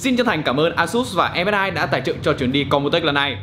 Xin chân thành cảm ơn Asus và MSI đã tài trợ cho chuyến đi Comutech lần này.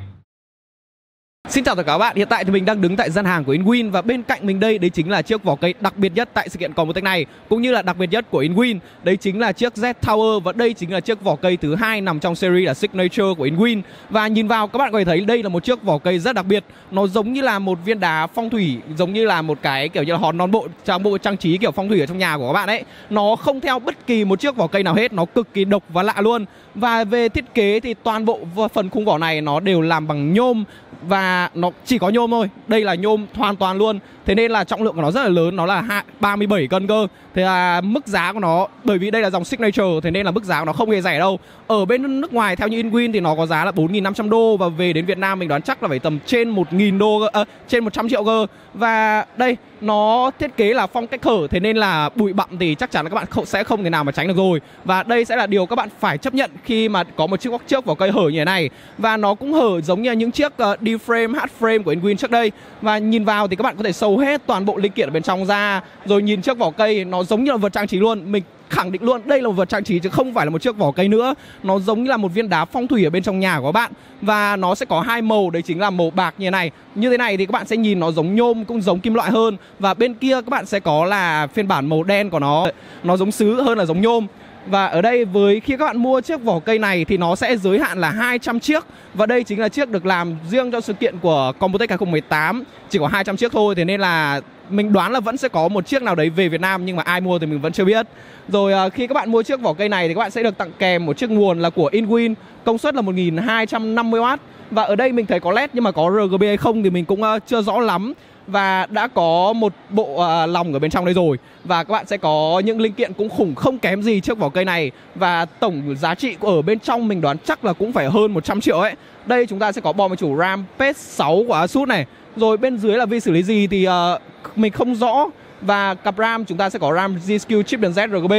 Xin chào tất cả các bạn, hiện tại thì mình đang đứng tại gian hàng của Inwin và bên cạnh mình đây đấy chính là chiếc vỏ cây đặc biệt nhất tại sự kiện Comutech này cũng như là đặc biệt nhất của Inwin. Đấy chính là chiếc Z Tower và đây chính là chiếc vỏ cây thứ hai nằm trong series là Signature của Inwin. Và nhìn vào các bạn có thể thấy đây là một chiếc vỏ cây rất đặc biệt. Nó giống như là một viên đá phong thủy, giống như là một cái kiểu như là hòn non bộ trang bộ trang trí kiểu phong thủy ở trong nhà của các bạn ấy. Nó không theo bất kỳ một chiếc vỏ cây nào hết, nó cực kỳ độc và lạ luôn. Và về thiết kế thì toàn bộ phần khung vỏ này nó đều làm bằng nhôm và nó chỉ có nhôm thôi. Đây là nhôm hoàn toàn luôn. Thế nên là trọng lượng của nó rất là lớn nó là 37 cân cơ. Thế là mức giá của nó bởi vì đây là dòng signature thế nên là mức giá của nó không hề rẻ đâu. Ở bên nước ngoài theo như Inwin thì nó có giá là 4.500 đô và về đến Việt Nam mình đoán chắc là phải tầm trên 1.000 đô à, trên 100 triệu cơ. Và đây nó thiết kế là phong cách hở thế nên là bụi bặm thì chắc chắn là các bạn không, sẽ không thể nào mà tránh được rồi. Và đây sẽ là điều các bạn phải chấp nhận khi mà có một chiếc góc trước vào cây hở như thế này. Và nó cũng hở giống như những chiếc ờ, uh, D-frame, H-frame của Enwin trước đây. Và nhìn vào thì các bạn có thể sâu hết toàn bộ linh kiện ở bên trong ra. Rồi nhìn chiếc vỏ cây, nó giống như là vật trang trí luôn. Mình khẳng định luôn, đây là một vật trang trí chứ không phải là một chiếc vỏ cây nữa. Nó giống như là một viên đá phong thủy ở bên trong nhà của các bạn. Và nó sẽ có hai màu, đấy chính là màu bạc như thế này. Như thế này thì các bạn sẽ nhìn nó giống nhôm, cũng giống kim loại hơn. Và bên kia các bạn sẽ có là phiên bản màu đen của nó. Nó giống sứ hơn là giống nhôm và ở đây với khi các bạn mua chiếc vỏ cây này thì nó sẽ giới hạn là 200 chiếc. Và đây chính là chiếc được làm riêng cho sự kiện của Computech 2018 Chỉ có 200 chiếc thôi Thế nên là mình đoán là vẫn sẽ có một chiếc nào đấy về Việt Nam nhưng mà ai mua thì mình vẫn chưa biết. Rồi à, khi các bạn mua chiếc vỏ cây này thì các bạn sẽ được tặng kèm một chiếc nguồn là của Inwin, công suất là 1250W và ở đây mình thấy có led nhưng mà có RGB hay không thì mình cũng à, chưa rõ lắm và đã có một bộ uh, lòng ở bên trong đây rồi và các bạn sẽ có những linh kiện cũng khủng không kém gì chiếc vỏ cây này và tổng giá trị ở bên trong mình đoán chắc là cũng phải hơn 100 triệu ấy. Đây chúng ta sẽ có bo máy chủ RAM PS6 của Asus này. Rồi bên dưới là vi xử lý gì thì uh, mình không rõ và cặp RAM, chúng ta sẽ có RAM GSQ chip điện Z RGB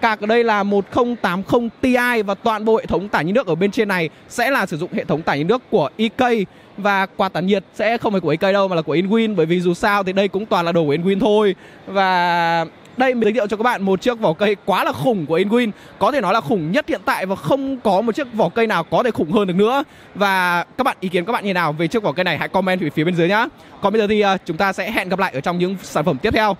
Cạc ở đây là 1080 Ti và toàn bộ hệ thống tản nhiệt nước ở bên trên này sẽ là sử dụng hệ thống tản nhiệt nước của EK và quạt tản nhiệt sẽ không phải của EK đâu mà là của Inwin bởi vì dù sao thì đây cũng toàn là đồ của Inwin thôi. Và đây mình giới thiệu cho các bạn một chiếc vỏ cây quá là khủng của Inwin Có thể nói là khủng nhất hiện tại và không có một chiếc vỏ cây nào có thể khủng hơn được nữa. Và các bạn, ý kiến các bạn như nào về chiếc vỏ cây này? Hãy comment phía bên dưới nhá. Còn bây giờ thì à, chúng ta sẽ hẹn gặp lại ở trong những sản phẩm tiếp theo.